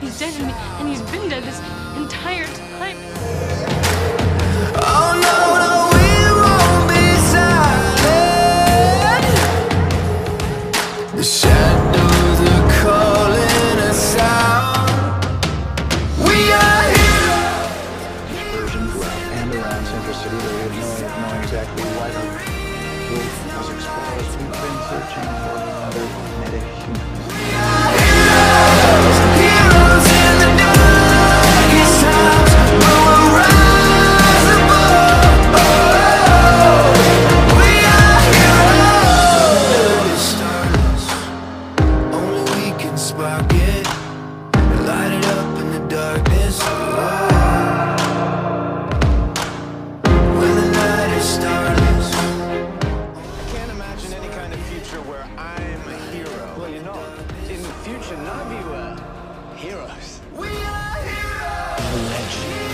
He's dead, and, and he's been dead this entire time. Oh, no, no, we won't be silent. The shadows are calling us out. We are here. Versions were and around Central City, we have no knowing exactly why the wolf was exposed. sprocket Light it up in the darkness. When the night is starless. I can't imagine any kind of future where I'm a hero. Well, you know, in the future, none of uh, you are heroes. We are heroes! Legend.